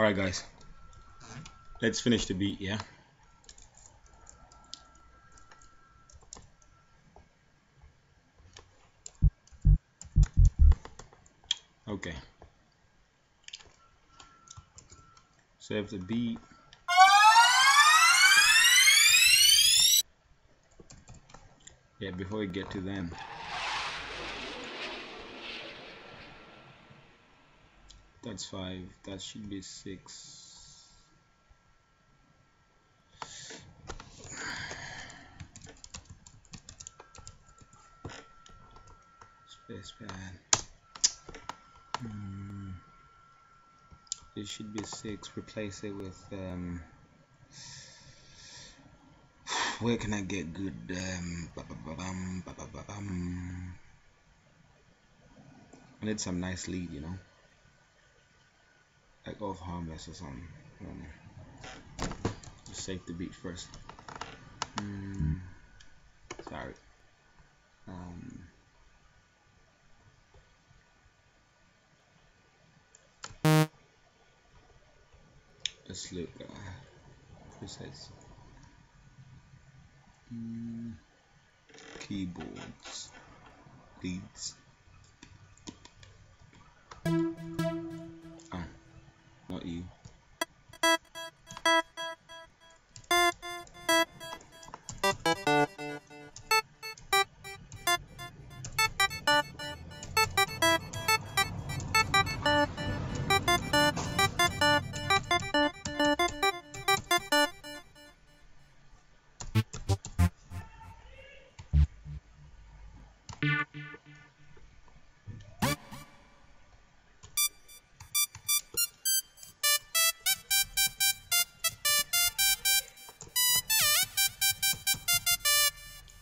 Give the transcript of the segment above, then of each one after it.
Alright guys. Let's finish the beat, yeah? Okay. Save the beat. Yeah, before we get to them. That's five. That should be six. Space pad. Hmm. It should be six. Replace it with um. Where can I get good um? ba -ba -ba. I need some nice lead, you know off harmless or something. Just save the beat first. Mm, sorry. Um, let's look. Uh, precise. Mm, keyboards. Leads.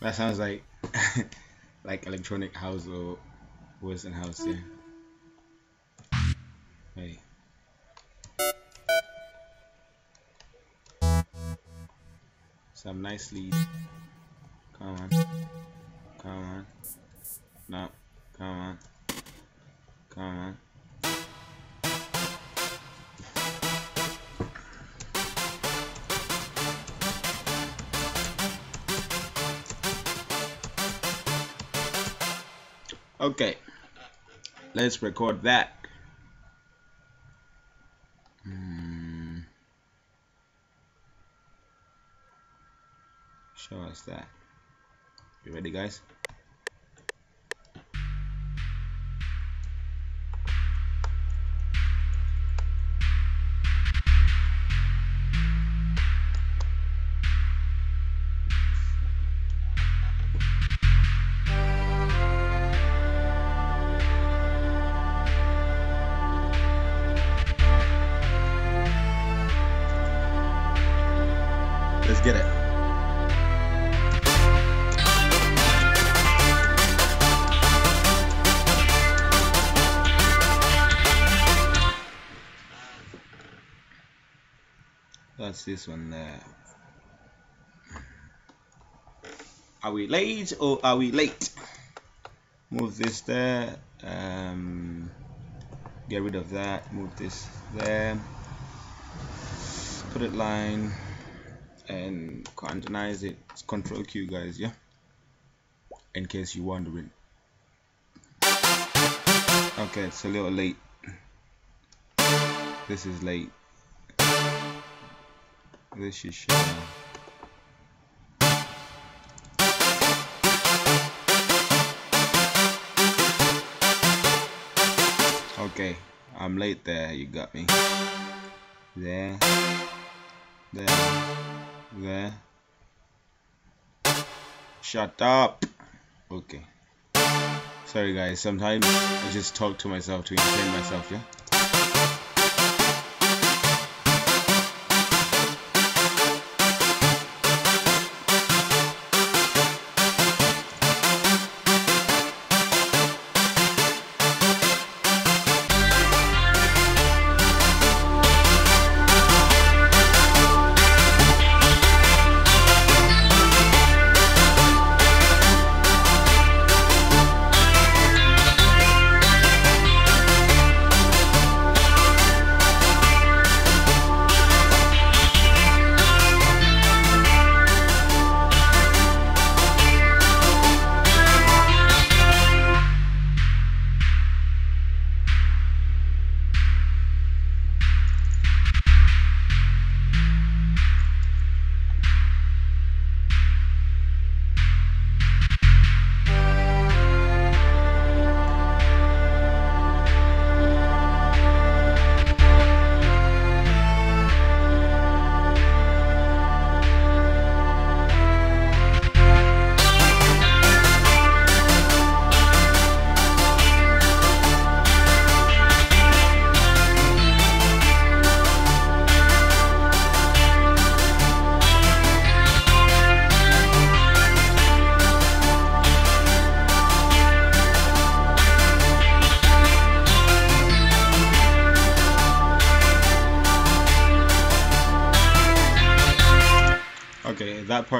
That sounds like like electronic house or Western house, yeah. Hey. Some nice lead. Come on. Come on. No. Come on. Come on. Okay, let's record that. Hmm. Show us that. You ready, guys? Late or are we late? Move this there. Um, get rid of that. Move this there. Put it line and quantize it. It's control Q guys, yeah? In case you're wondering. Okay, it's a little late. This is late. This is show. Okay, I'm late there, you got me. There. There. There. Shut up. Okay. Sorry guys sometimes I just talk to myself to entertain myself yeah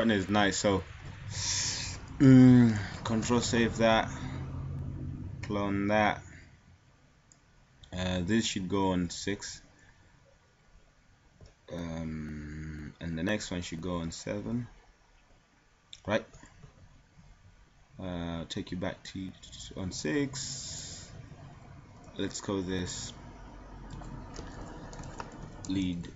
partner is nice so mm, control save that clone that. Uh, this should go on 6 um, and the next one should go on 7 right. Uh, take you back to on 6 let's call this lead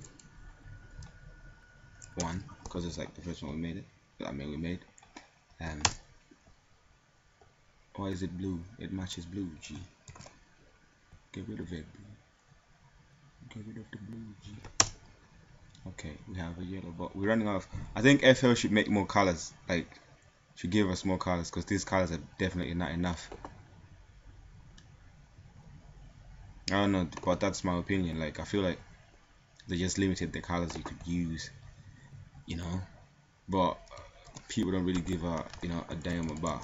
1 because it's like the first one we made it I mean we made. Um, why is it blue? It matches blue G. Get rid of it. Get rid of the blue G. Okay we have a yellow but we're running off I think FL should make more colors like should give us more colors because these colors are definitely not enough. I don't know but that's my opinion like I feel like they just limited the colors you could use you know but people don't really give a you know a damn about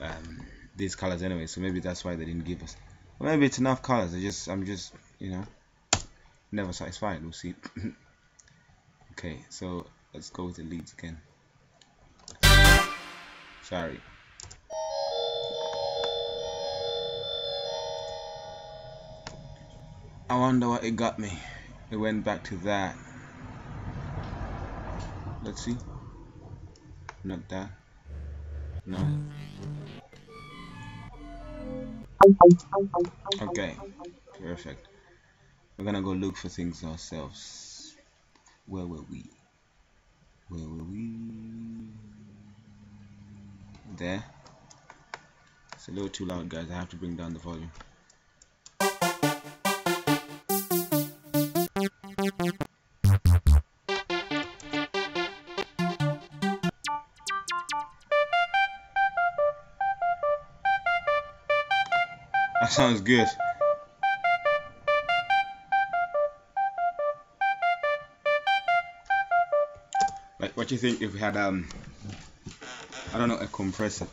um, these colors anyway so maybe that's why they didn't give us or maybe it's enough colors I just I'm just you know never satisfied we'll see. Okay so let's go with the leads again. Sorry. I wonder what it got me. It went back to that let's see. Not that. No. Okay. Perfect. We're gonna go look for things ourselves. Where were we? Where were we? There. It's a little too loud guys. I have to bring down the volume sounds good. Like, what do you think if we had um, I don't know, a compressor,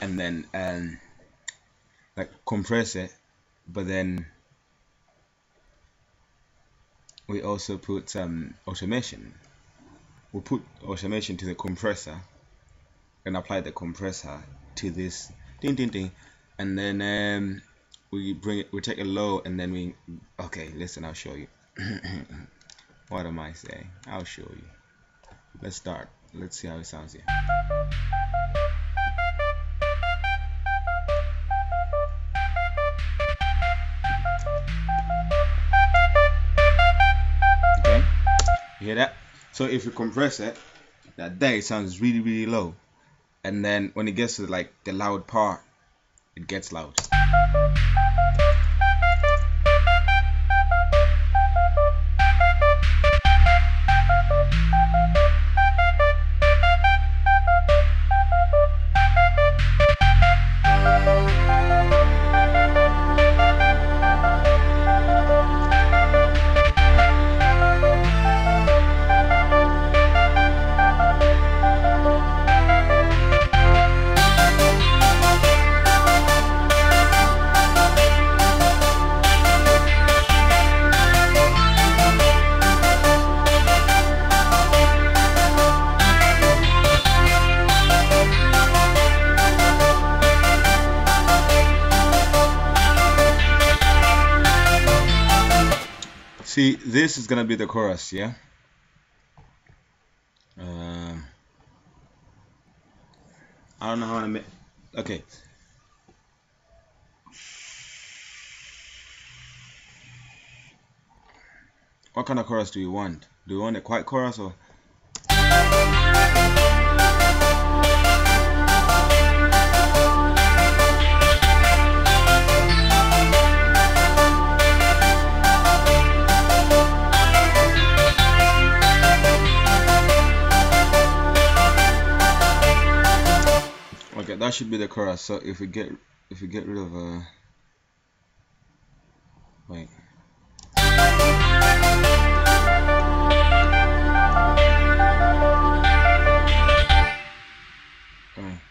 and then um, like compress it, but then we also put um automation. We put automation to the compressor and apply the compressor to this ding ding ding and then um, we bring it we take a low and then we okay listen I'll show you. What am I saying? I'll show you. Let's start. Let's see how it sounds here. Okay? You hear that? So if you compress it that there it sounds really really low. And then when it gets to like the loud part it gets loud This is gonna be the chorus, yeah? Um, I don't know how to make. Okay. What kind of chorus do you want? Do you want a quiet chorus or? Okay, that should be the chorus. So if we get if we get rid of uh wait. Oh.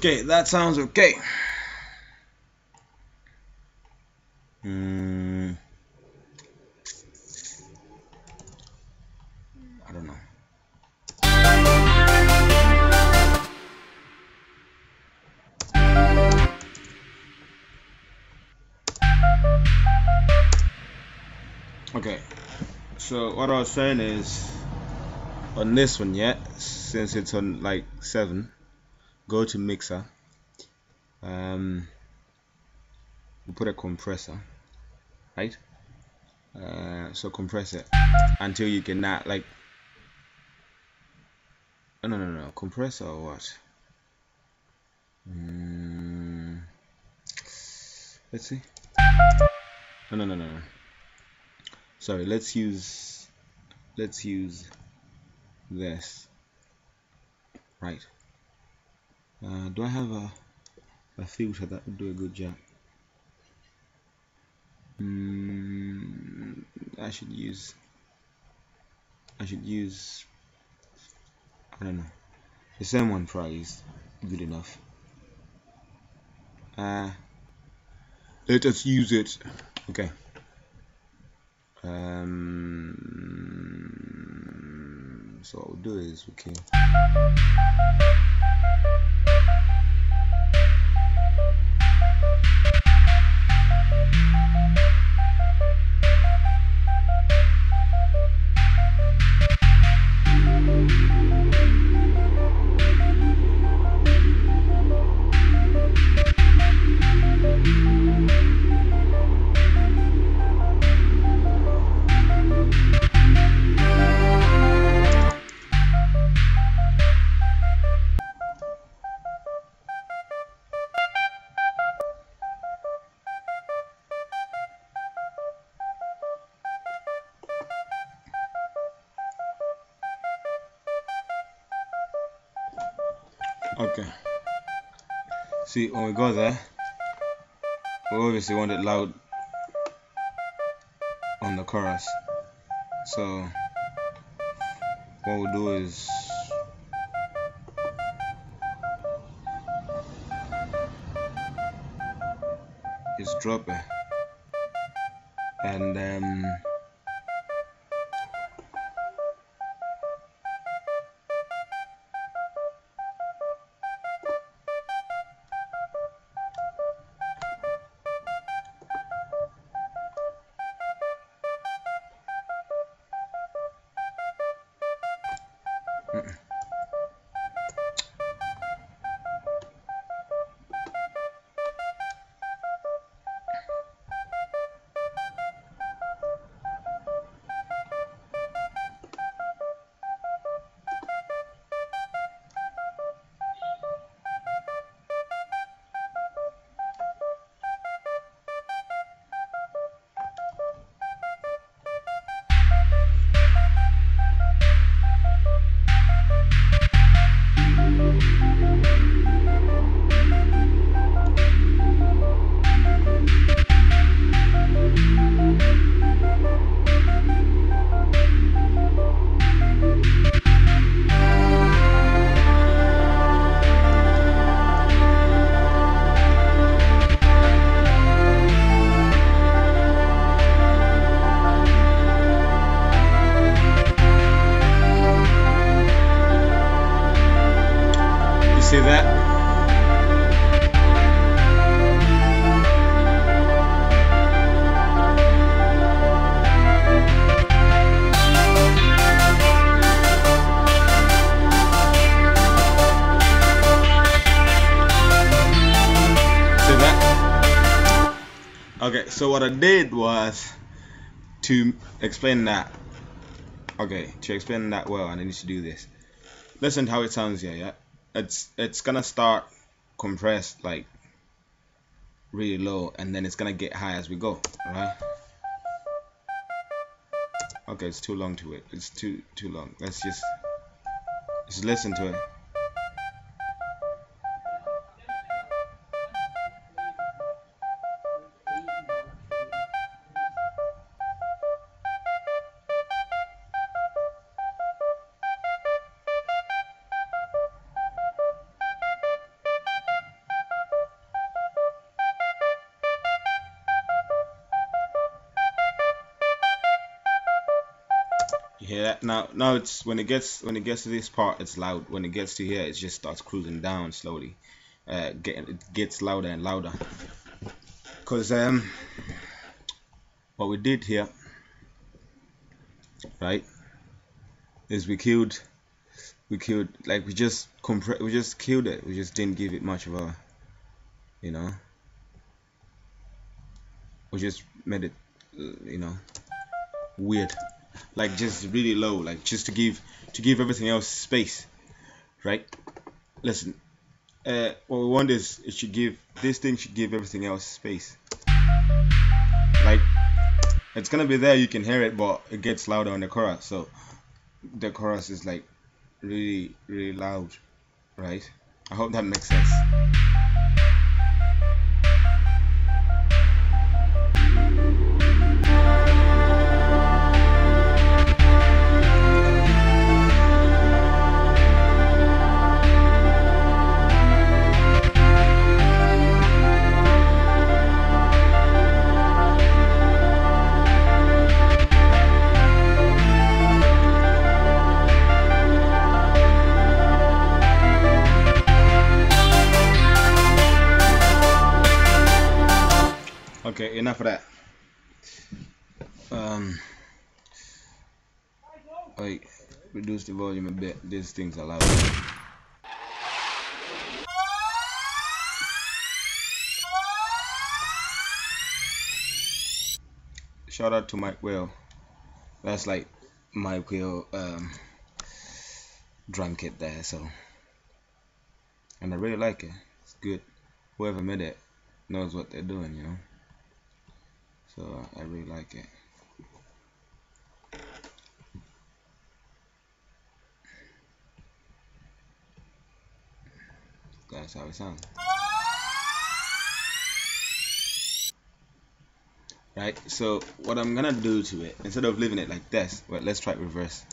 Okay, that sounds okay. Hmm. I don't know. Okay, so what I was saying is on this one, yeah, since it's on like 7, go to mixer. Um, we put a compressor, right? Uh, so compress it until you can not like. No, no, no, no. Compressor or what? Mm, let's see. No, no, no, no sorry let's use let's use this right uh, do I have a, a filter that would do a good job? Mm, I should use I should use I don't know. The same one probably is good enough. Uh, let us use it. Okay. Um, so what we'll do is we can See, when we go there, we obviously want it loud on the chorus. So, what we'll do is just drop it and um so what I did was to explain that. Okay, to explain that well, and I need to do this. Listen to how it sounds here, yeah? it's it's gonna start compressed like really low and then it's gonna get high as we go right okay it's too long to it it's too too long let's just just listen to it now now it's when it gets when it gets to this part it's loud. When it gets to here it just starts cruising down slowly. Uh getting it gets louder and louder. Because um what we did here right is we killed we killed like we just compre we just killed it. We just didn't give it much of a you know. We just made it you know weird like just really low like just to give to give everything else space right? Listen uh what we want is it should give this thing should give everything else space like it's gonna be there you can hear it but it gets louder on the chorus so the chorus is like really really loud right? I hope that makes sense okay enough of that. Um wait reduce the volume a bit. These things are loud. Shout out to Mike Will. That's like Mike Will um drum kit there so. And I really like it. It's good. Whoever made it knows what they're doing you know so I really like it. That's how it sounds. Right so what I'm gonna do to it instead of leaving it like this well let's try reverse.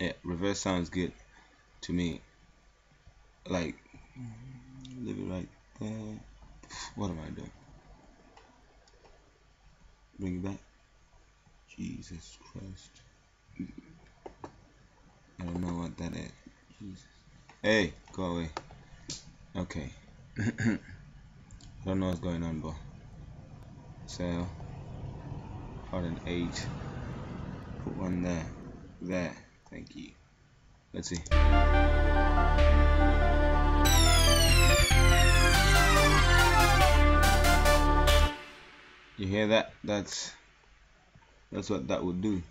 Yeah reverse sounds good to me. Like leave it right. There what am I doing? Bring it back. Jesus Christ. I don't know what that is. Jesus. hey go away. Okay. I don't know what's going on but so hard and eight put one there. There. Thank you. Let's see you hear that? That's that's what that would do.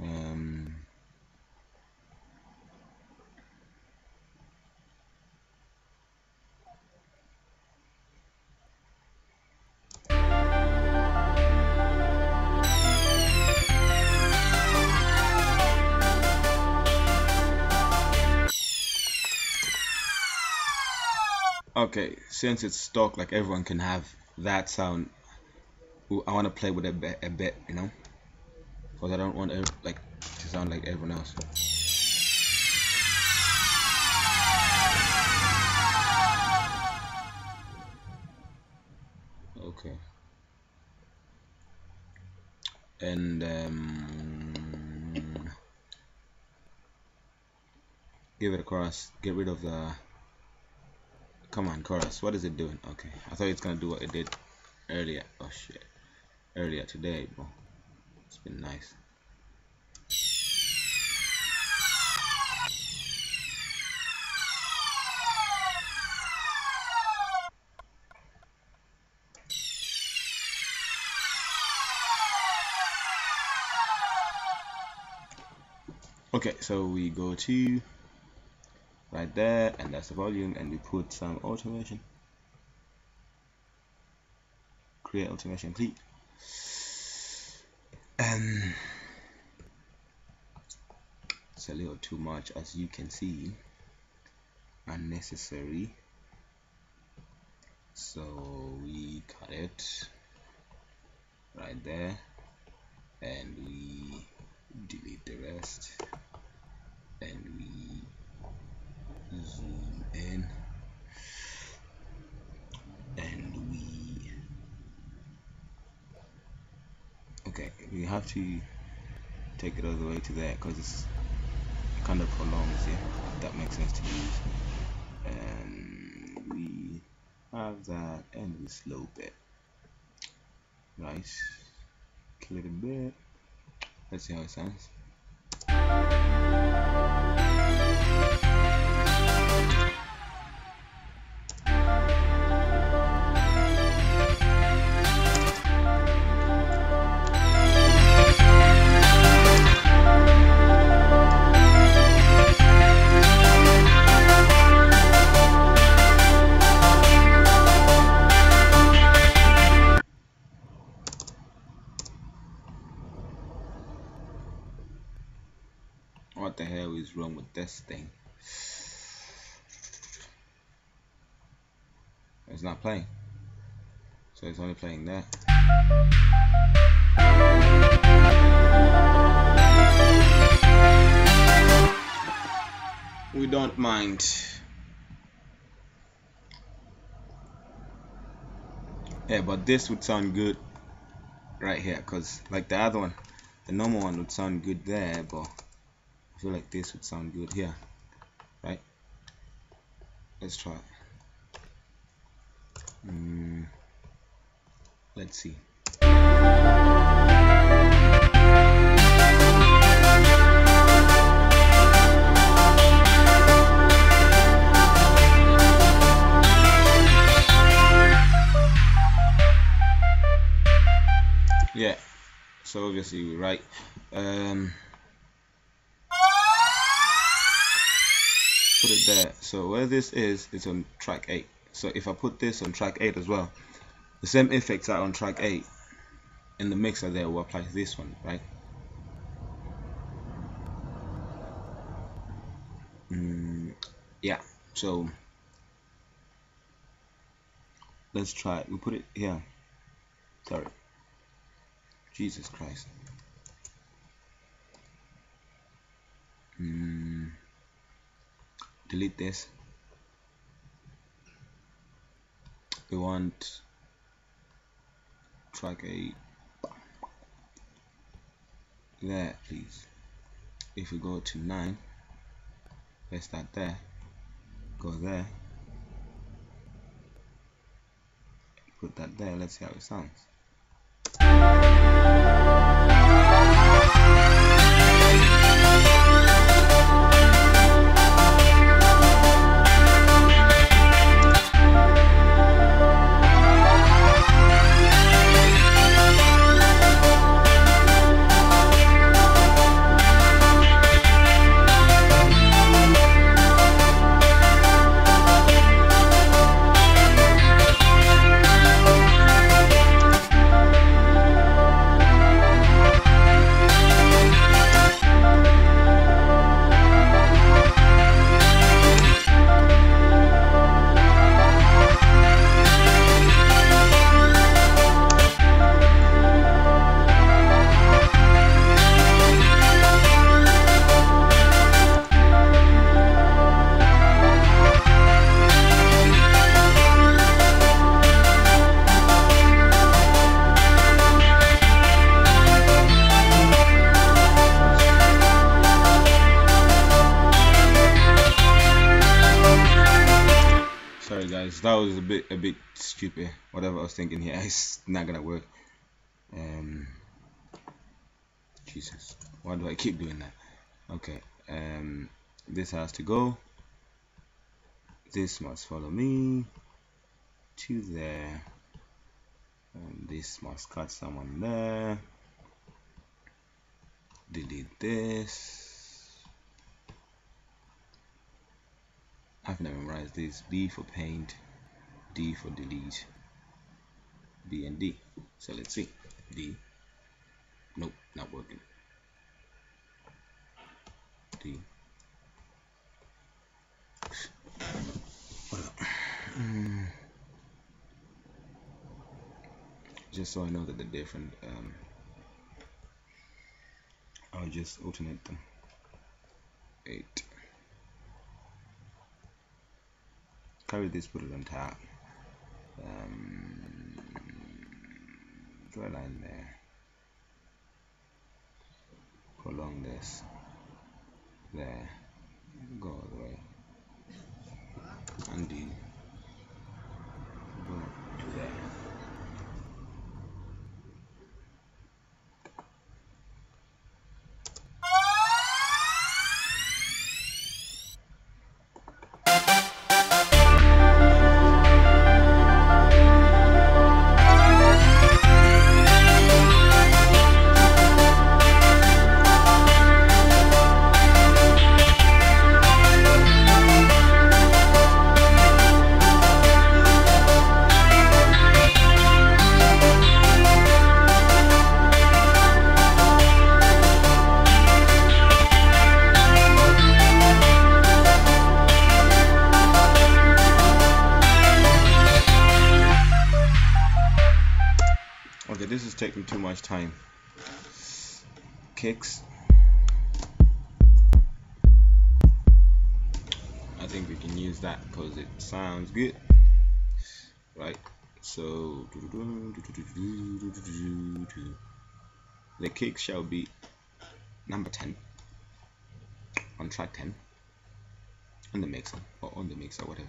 Um, okay since it's stock like everyone can have that sound I want to play with it a bit, a bit you know? Because I don't want it like to sound like everyone else. Okay. And um, give it a cross. Get rid of the come on chorus what is it doing? Okay I thought it's gonna do what it did earlier. Oh shit. Earlier today bro. it's been nice. Okay so we go to right there and that's the volume and we put some automation. Create automation click and um, it's a little too much as you can see. Unnecessary. So we cut it right there and we delete the rest and we zoom in and we okay we have to take it all the way to there because it's kind of prolongs yeah that makes sense to use and um, we have that and we slope it. Nice. It a bit. Let's see how it sounds don't yeah but this would sound good right here because like the other one the normal one would sound good there but I feel like this would sound good here right? Let's try mm, let's see yeah so obviously we're right. Um, put it there. So where this is it's on track 8 so if I put this on track 8 as well the same effects are on track 8 in the mixer there will apply this one right? Mm, yeah so let's try it. We put it here. Sorry Jesus Christ. Mm. Delete this. We want track 8 there please if we go to 9 let's start there go there put that there let's see how it sounds sorry guys that was a bit a bit stupid whatever I was thinking here. It's not gonna work. Um Jesus. Why do I keep doing that? Okay um this has to go. This must follow me to there. And this must cut someone there. Delete this. I've never memorized this. B for paint, D for delete, B and D. So let's see. D. Nope, not working. D. Mm. Just so I know that they're different, um, I'll just alternate them. Eight. carry this put it on top um, draw a line there. Prolong this. There. Go all the way. I think we can use that because it sounds good. Right, so the kick shall be number 10 on track 10 on the mixer or on the mixer, whatever.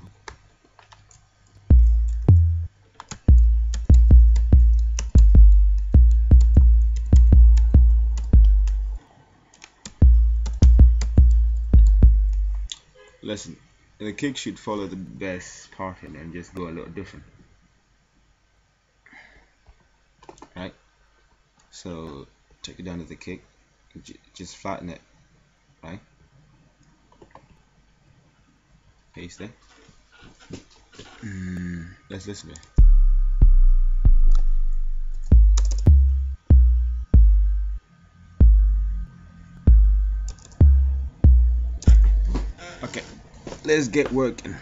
Listen the kick should follow the best pattern and just go a little different. Right? So take it down to the kick. Just flatten it. Right? Paste it. Mm, let's listen to it let's get working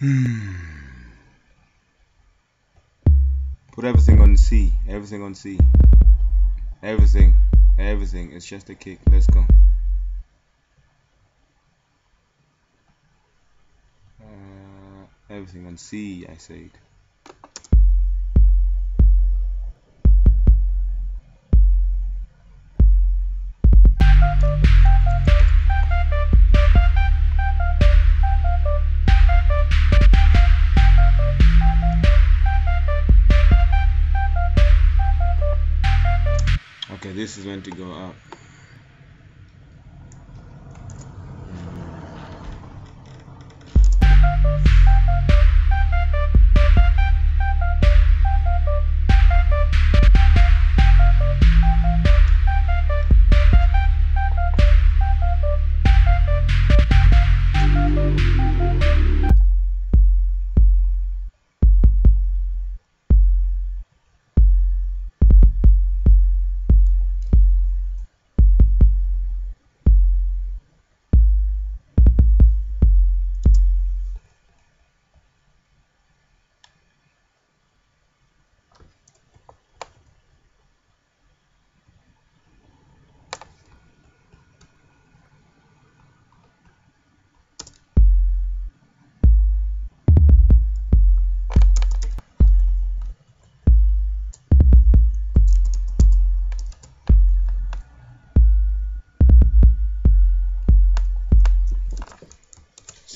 Hmm. Put everything on C. Everything on C. Everything. Everything. It's just a kick. Let's go. Uh, everything on C, I said.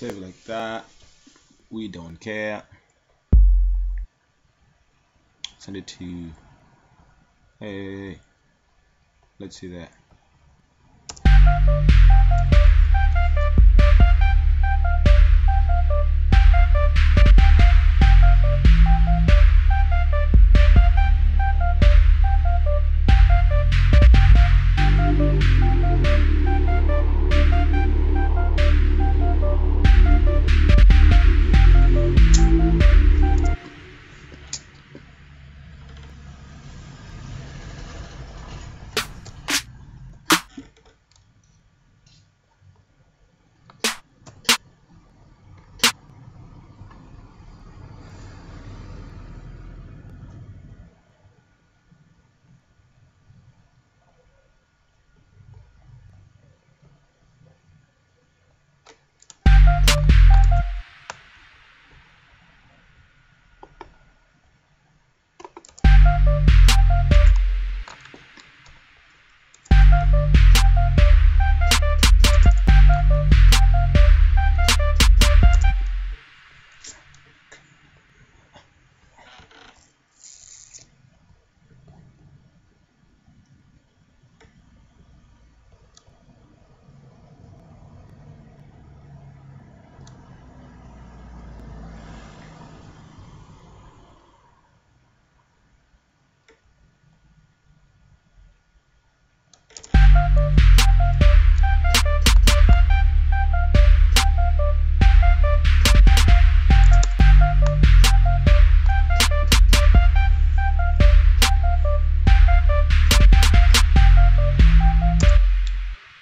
Save like that. We don't care. Send it to. Hey. let's see that. you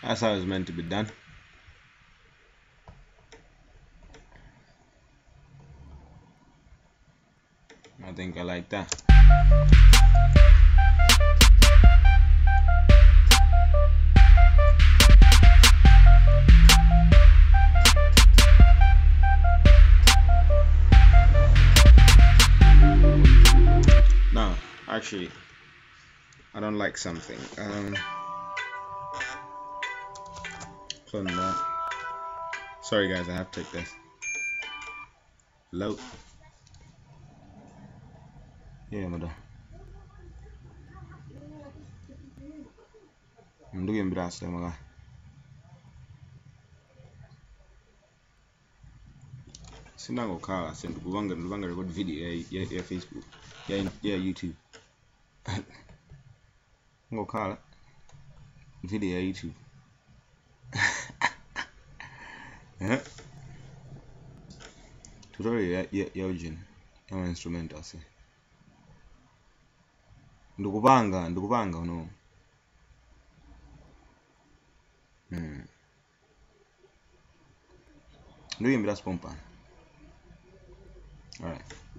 That's how it's meant to be done. I think I like that. Actually, I don't like something. Um, clone that. Sorry guys, I have to take this. Hello. Yeah, madam. Ndugu ya mbirasa maga. Sina ngokhala sendu kubanga ndubanga record video ya, ya, ya Facebook yeah, ya YouTube. I'm gonna call it video YouTube. yeah. Tutorial ya, ya, ya ujina uno hmm. alright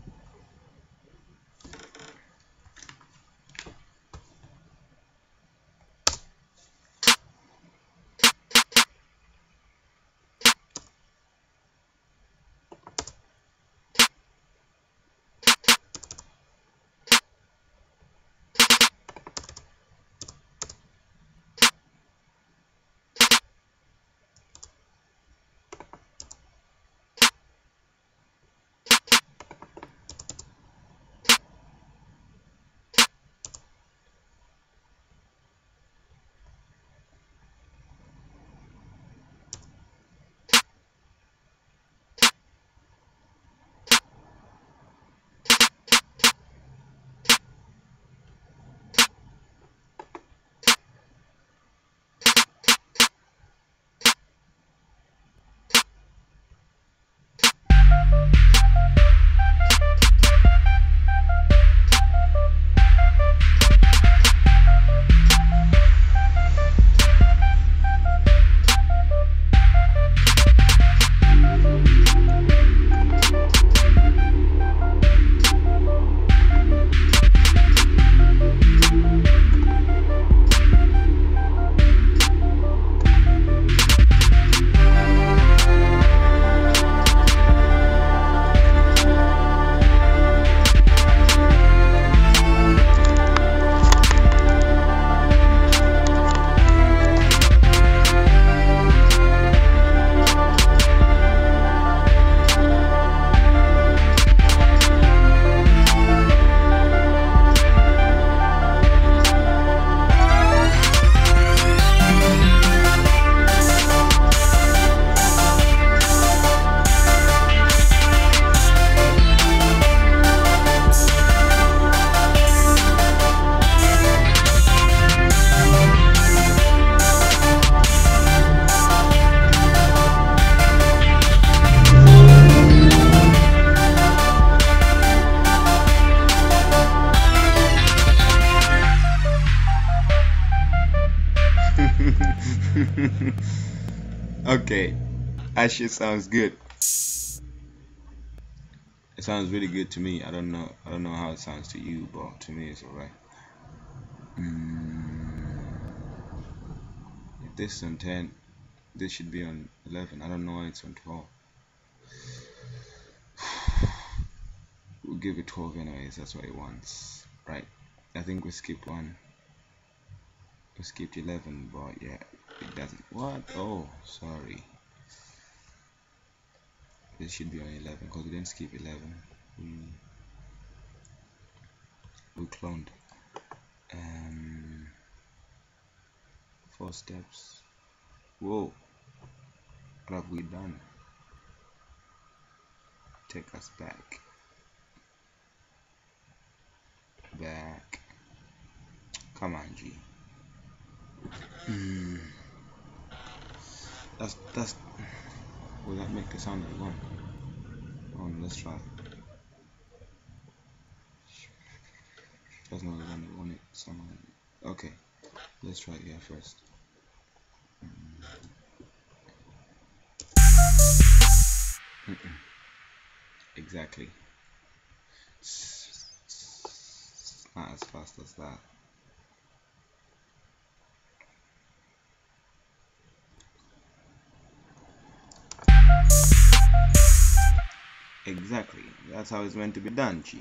that shit sounds good. It sounds really good to me. I don't know. I don't know how it sounds to you, but to me, it's alright. Mm, if this is on 10, this should be on 11. I don't know why it's on 12. We'll give it 12 anyways. That's what it wants. Right. I think we skipped one. We skipped 11, but yeah, it doesn't. What? Oh, sorry. This should be on 11 because we didn't skip 11. We, we cloned. Um, four steps. Whoa. What have we done? Take us back. Back. Come on, G. Mm. That's that's. Will that make the sound like one? Oh, let's try. That's not the one we want it. Like. Okay, let's try it here first. Exactly. It's not as fast as that. Exactly. That's how it's meant to be done, Chi.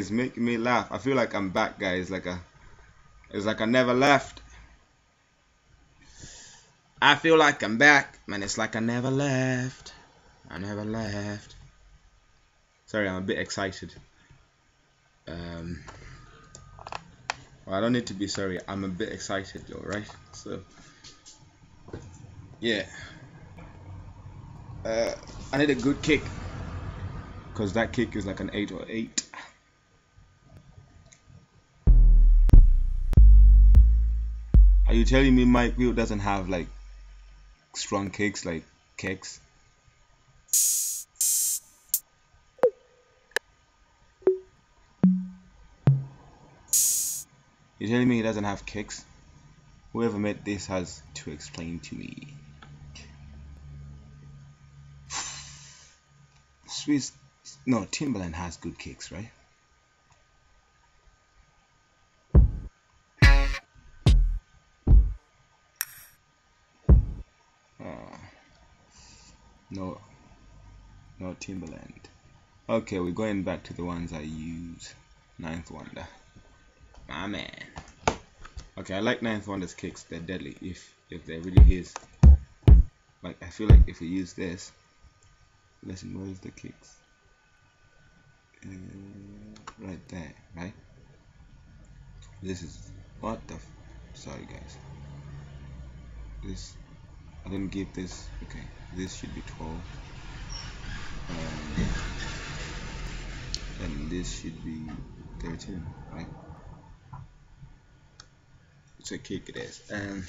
It's making me laugh. I feel like I'm back, guys. Like a, it's like I never left. I feel like I'm back, man. It's like I never left. I never left. Sorry, I'm a bit excited. Um, well, I don't need to be sorry. I'm a bit excited, all right. So, yeah. Uh, I need a good kick because that kick is like an eight or eight. Are you telling me Mike Will doesn't have like strong kicks like kicks? You're telling me he doesn't have kicks? Whoever made this has to explain to me. Swizz, no, Timbaland has good kicks, right? No, no Timbaland. Okay, we're going back to the ones I use. Ninth Wonder. My man. Okay, I like Ninth Wonder's kicks. They're deadly if if they're really his. Like I feel like if we use this, listen, where's the kicks? Uh, right there, right? This is what the. sorry, guys. This I didn't give this. Okay, this should be 12. Um, and this should be 13, right? It's a kick it is. Um,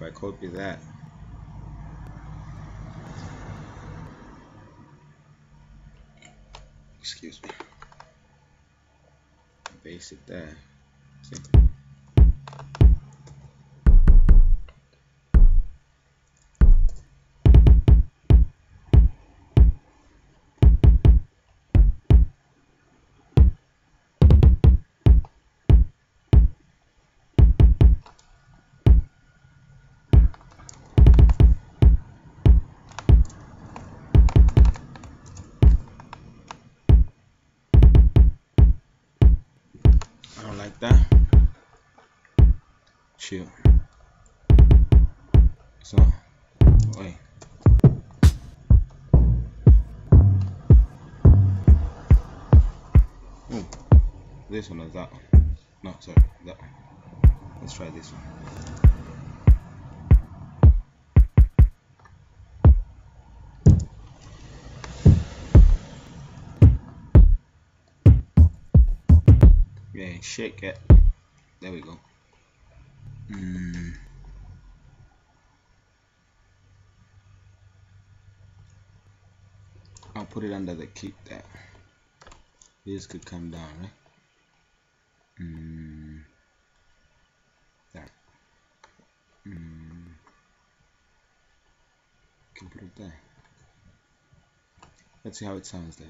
if I copy that, excuse me, paste it there. See? That. Chill. So, wait. Ooh, this one or that one? No, sorry, that one. Let's try this one. Yeah, shake it. There we go. Mm. I'll put it under the kick there. This could come down, right? Mm. Mm. Can put it there. Let's see how it sounds there.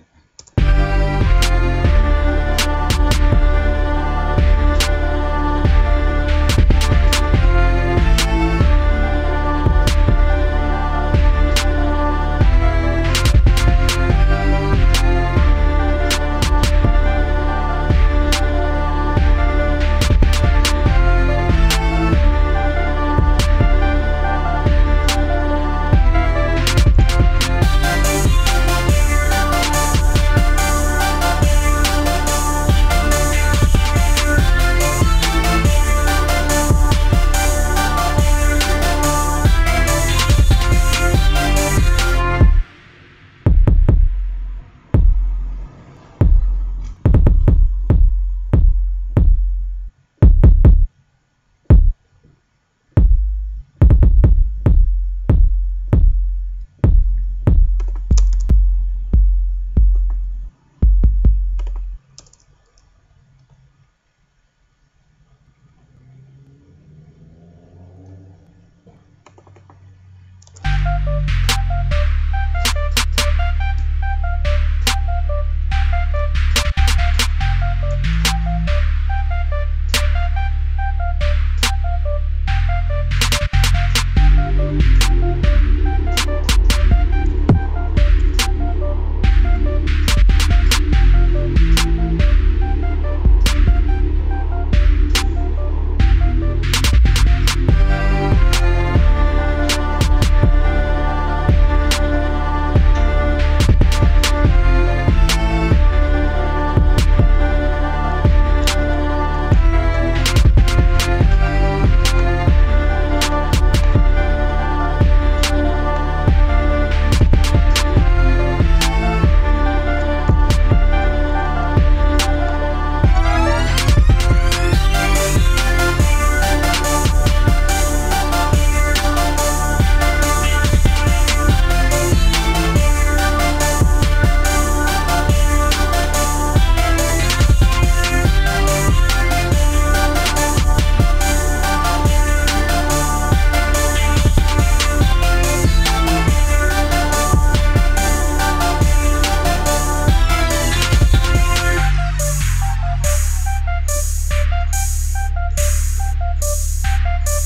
Música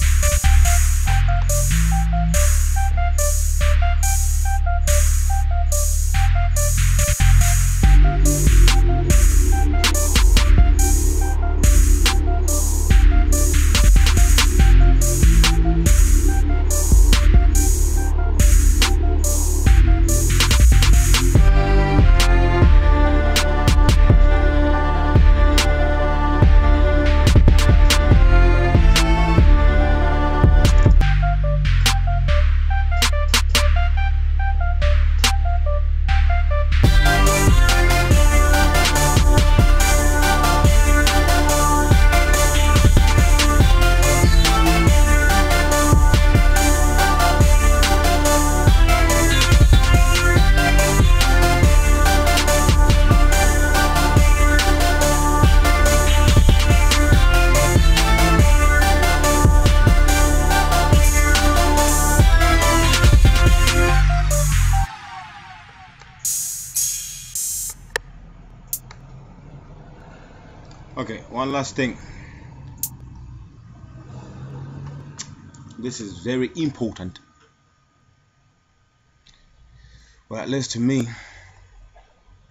last thing. This is very important. Well, at least to me.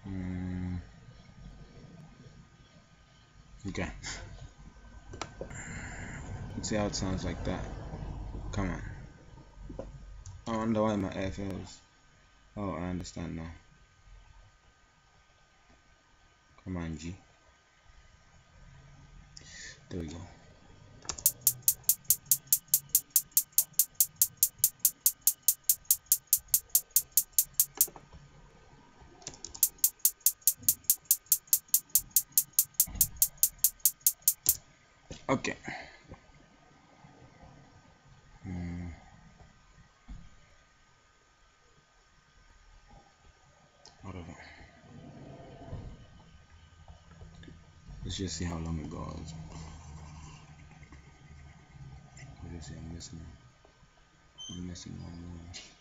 Mm. Okay. Let's see how it sounds like that. Come on. I wonder why my air fails. Oh, I understand now. Come on, G. There we go. Okay. Hmm. Whatever. Let's just see how long it goes. Obviously, I'm missing. I'm missing one more.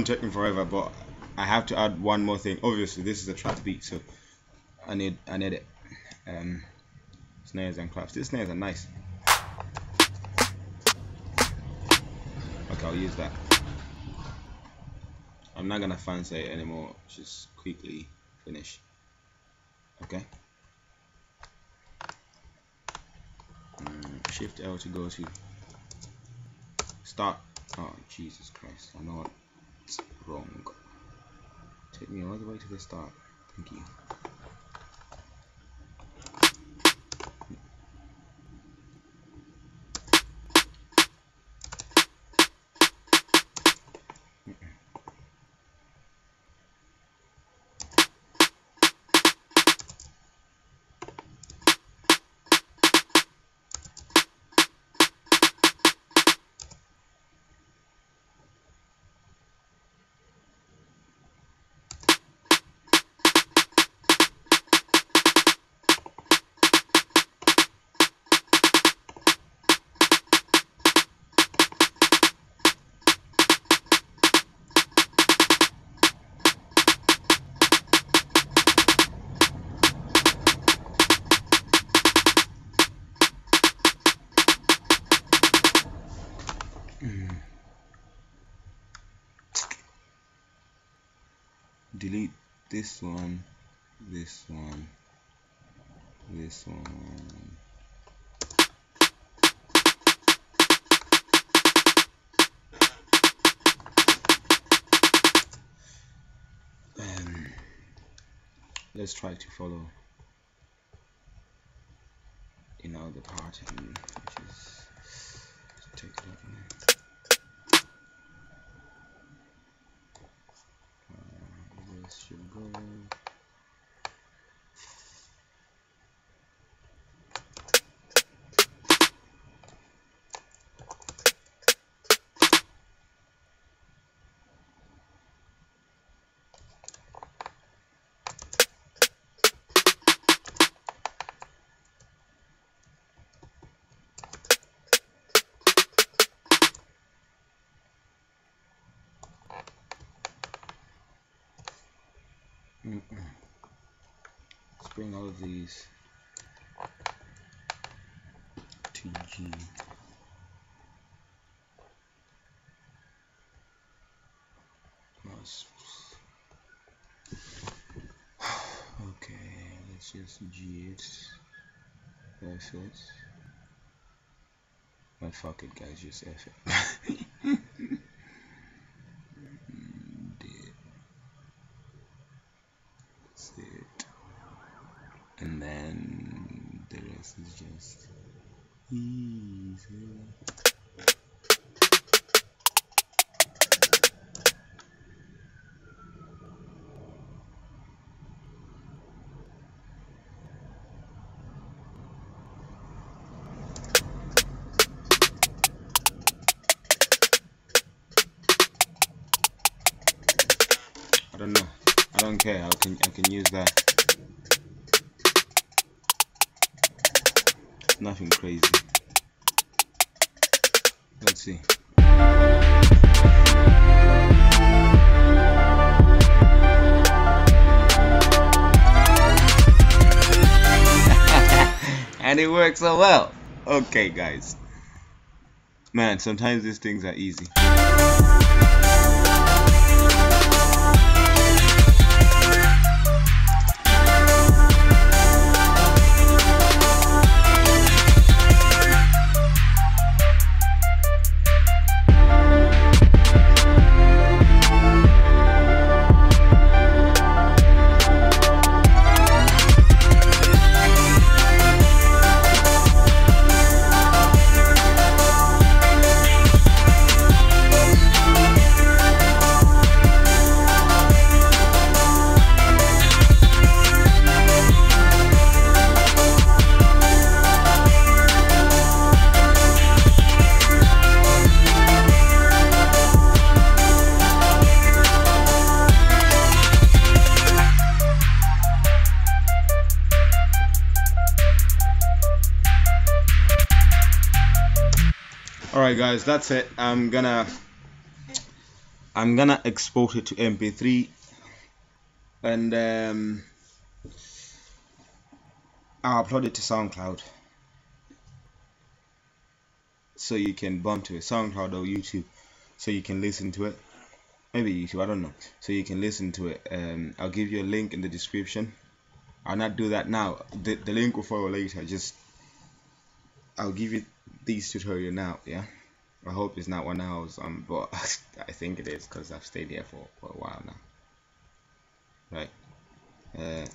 I'm taking forever but I have to add one more thing. Obviously this is a trap beat so I need I need it. Um, snares and claps. These snares are nice. Okay I'll use that. I'm not gonna fancy it anymore. Just quickly finish. Okay? Mm, shift L to go to start. Oh, Jesus Christ. I know it's wrong. Take me all the way to the start. Thank you. Delete this one this one this one. Um, let's try to follow in all the part which is take uh, this should go bring all of these to G. Okay, let's just G it. F it. But fuck it, guys, just F it don't know I don't care. I can I can use that. Nothing crazy. Let's see. and it works so well. Okay, guys. Man, sometimes these things are easy. Guys, that's it. I'm gonna I'm gonna export it to MP3 and um, I'll upload it to SoundCloud. So you can bump to it. SoundCloud or YouTube. So you can listen to it. Maybe YouTube I don't know. So you can listen to it. Um, I'll give you a link in the description. I'll not do that now. The, the link will follow later. Just I'll give you these tutorial now yeah I hope it's not one hours um but I think it is because I've stayed here for, for a while now. Right uh,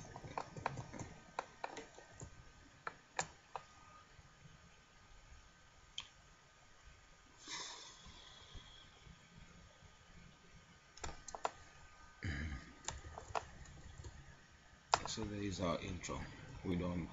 so there is our intro. We don't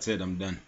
that's it I'm done